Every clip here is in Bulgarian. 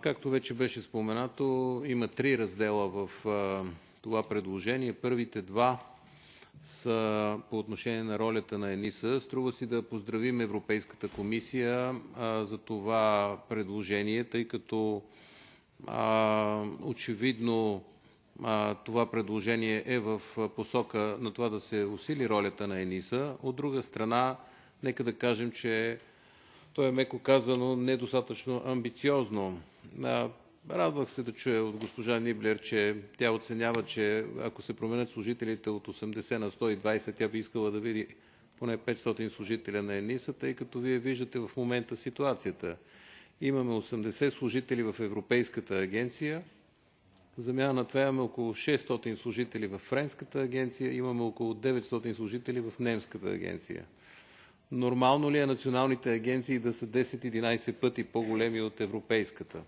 Както вече беше споменато, има три раздела в това предложение. Първите два са по отношение на ролята на ЕНИСА. Струва си да поздравим Европейската комисия за това предложение, тъй като очевидно това предложение е в посока на това да се усили ролята на ЕНИСА. От друга страна, нека да кажем, че то е меко казано недостатъчно амбициозно. Радвах се да чуя от госпожа Ниблер, че тя оценява, че ако се променят служителите от 80 на 120, тя би искала да види поне 500 служителя на ЕНИСА, тъй като вие виждате в момента ситуацията. Имаме 80 служители в Европейската агенция, замяна на това имаме около 600 служители в Френската агенция, имаме около 900 служители в Немската агенция. Нормално ли е националните агенции да са 10-11 пъти по-големи от Европейската?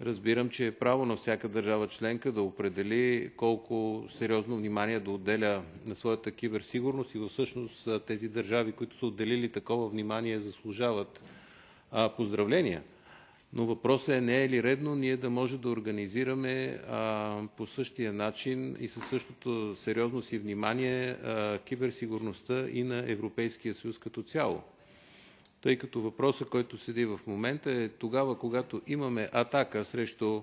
Разбирам, че е право на всяка държава членка да определи колко сериозно внимание да отделя на своята киберсигурност и всъщност тези държави, които са отделили такова внимание, заслужават поздравления. Но въпросът е не е ли редно ние да може да организираме по същия начин и със същото сериозност и внимание киберсигурността и на Европейския съюз като цяло тъй като въпросът, който седи в момента е тогава, когато имаме атака срещу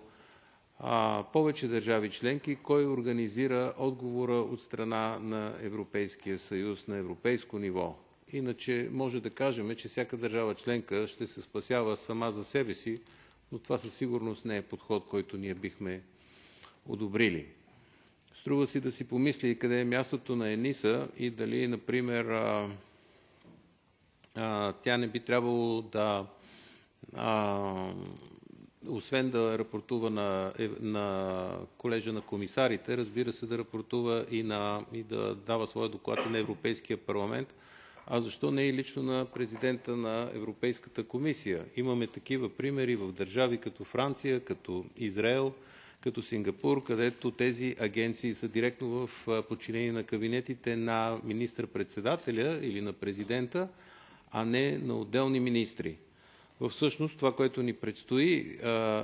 а, повече държави членки, кой организира отговора от страна на Европейския съюз на европейско ниво. Иначе може да кажем, че всяка държава членка ще се спасява сама за себе си, но това със сигурност не е подход, който ние бихме одобрили. Струва си да си помисли къде е мястото на ЕНИСА и дали, например, тя не би трябвало да освен да рапортува на, е, на колежа на комисарите, разбира се, да рапортува и, на, и да дава своя доклад на Европейския парламент, а защо не и лично на президента на Европейската комисия. Имаме такива примери в държави като Франция, като Израел, като Сингапур, където тези агенции са директно в подчинение на кабинетите на министър-председателя или на президента, а не на отделни министри. Всъщност това, което ни предстои,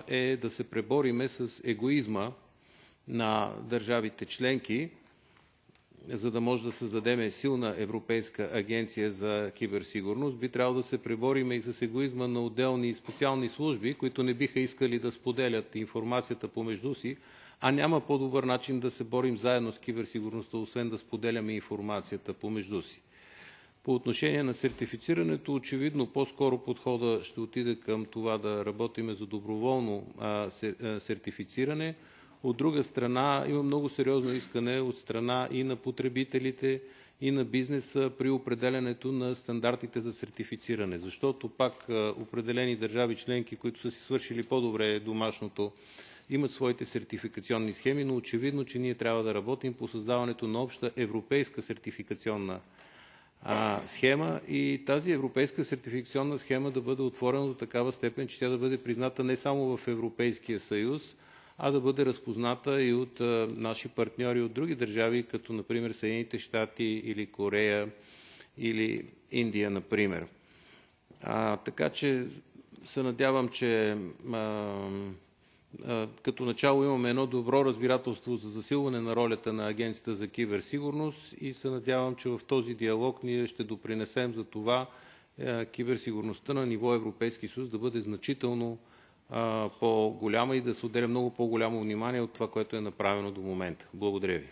е да се пребориме с егоизма на държавите членки, за да може да създадем силна Европейска агенция за киберсигурност. Би трябвало да се пребориме и с егоизма на отделни и специални служби, които не биха искали да споделят информацията помежду си, а няма по-добър начин да се борим заедно с киберсигурността, освен да споделяме информацията помежду си. По отношение на сертифицирането, очевидно по-скоро подхода ще отиде към това да работиме за доброволно сертифициране. От друга страна, има много сериозно искане от страна и на потребителите, и на бизнеса при определянето на стандартите за сертифициране. Защото пак определени държави членки, които са си свършили по-добре домашното, имат своите сертификационни схеми, но очевидно, че ние трябва да работим по създаването на обща европейска сертификационна схема и тази европейска сертификационна схема да бъде отворена до такава степен, че тя да бъде призната не само в Европейския съюз, а да бъде разпозната и от наши партньори от други държави, като например Съединените щати или Корея или Индия, например. А, така че се надявам, че а, като начало имаме едно добро разбирателство за засилване на ролята на Агенцията за киберсигурност и се надявам, че в този диалог ние ще допринесем за това е, киберсигурността на ниво Европейски съюз да бъде значително по-голяма и да се отделя много по-голямо внимание от това, което е направено до момента. Благодаря ви.